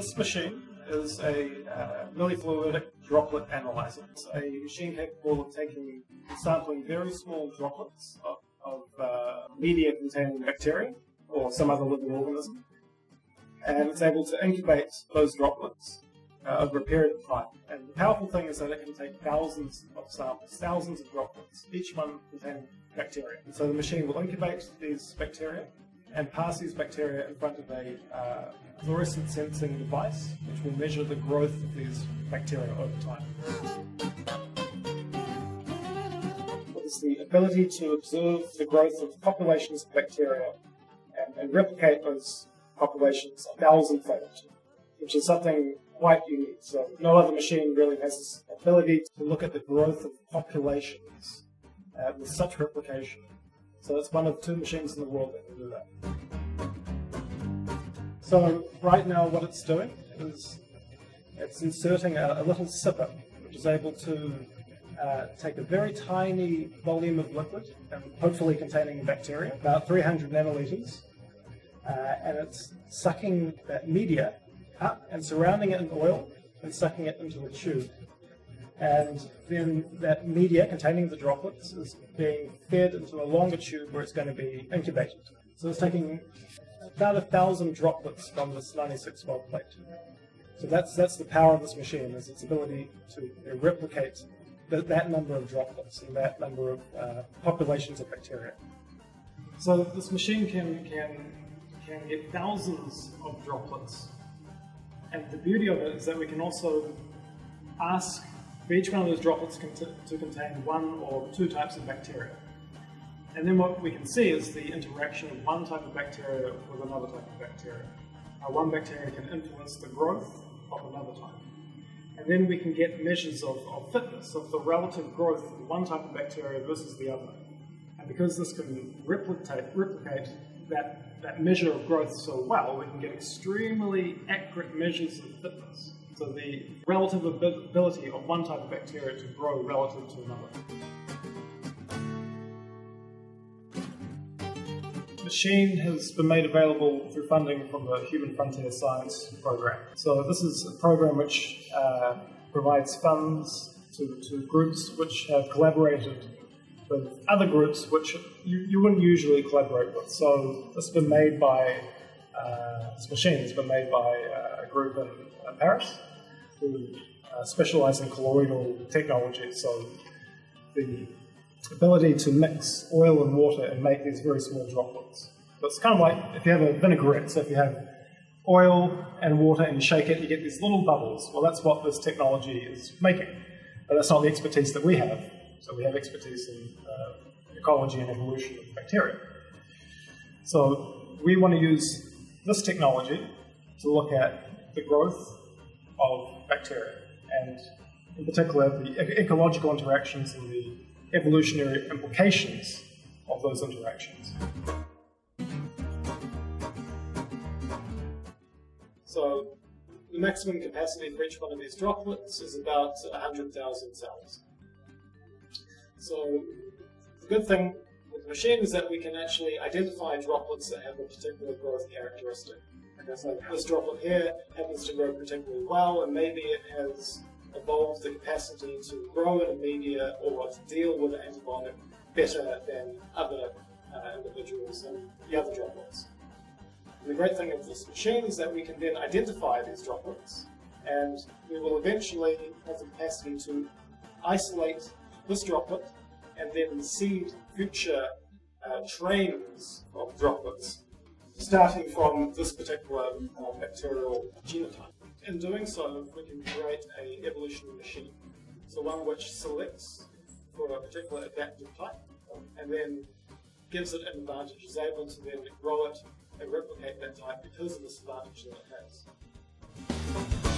This machine is a uh, millifluidic droplet analyzer. It's a machine capable of taking sampling very small droplets of, of uh, media containing bacteria or some other living organism. And it's able to incubate those droplets uh, over a period of time. And the powerful thing is that it can take thousands of samples, thousands of droplets, each one containing bacteria. And so the machine will incubate these bacteria and pass these bacteria in front of a uh, fluorescent sensing device, which will measure the growth of these bacteria over time. It's the ability to observe the growth of populations of bacteria and, and replicate those populations a thousandfold, which is something quite unique. So no other machine really has this ability to look at the growth of populations uh, with such replication. So it's one of two machines in the world that can do that. So right now what it's doing is it's inserting a, a little sipper which is able to uh, take a very tiny volume of liquid, um, hopefully containing bacteria, about 300 nanoliters, uh, and it's sucking that media up and surrounding it in oil and sucking it into a tube. And then that media containing the droplets is being fed into a longer tube where it's going to be incubated. So it's taking about a thousand droplets from this 96 well plate. So that's that's the power of this machine is its ability to replicate the, that number of droplets and that number of uh, populations of bacteria. So this machine can can can get thousands of droplets, and the beauty of it is that we can also ask for each one of those droplets to contain one or two types of bacteria. And then what we can see is the interaction of one type of bacteria with another type of bacteria. Now, one bacteria can influence the growth of another type. And then we can get measures of, of fitness, of the relative growth of one type of bacteria versus the other. And because this can replicate, replicate that, that measure of growth so well, we can get extremely accurate measures of fitness. So the relative ability of one type of bacteria to grow relative to another. machine has been made available through funding from the Human Frontier Science Program. So this is a program which uh, provides funds to, to groups which have collaborated with other groups which you, you wouldn't usually collaborate with. So this has been made by, this machine has been made by uh, a group in uh, Paris who uh, specialize in colloidal technology. So the ability to mix oil and water and make these very small droplets. So it's kind of like if you have a vinaigrette, so if you have oil and water and you shake it, you get these little bubbles. Well, that's what this technology is making. But that's not the expertise that we have. So we have expertise in uh, ecology and evolution of bacteria. So we want to use this technology to look at the growth of bacteria and in particular the ecological interactions and the evolutionary implications of those interactions. So the maximum capacity for each one of these droplets is about 100,000 cells. So the good thing with the machine is that we can actually identify droplets that have a particular growth characteristic. Okay, so this droplet here happens to grow particularly well, and maybe it has evolved the capacity to grow in a media or to deal with an antibiotic better than other uh, individuals and the other droplets. And the great thing of this machine is that we can then identify these droplets and we will eventually have the capacity to isolate this droplet and then seed future uh, trains of droplets starting from this particular uh, bacterial genotype. In doing so, we can create an evolutionary machine. So one which selects for a particular adaptive type and then gives it an advantage, is able to then grow it and replicate that type because of this advantage that it has.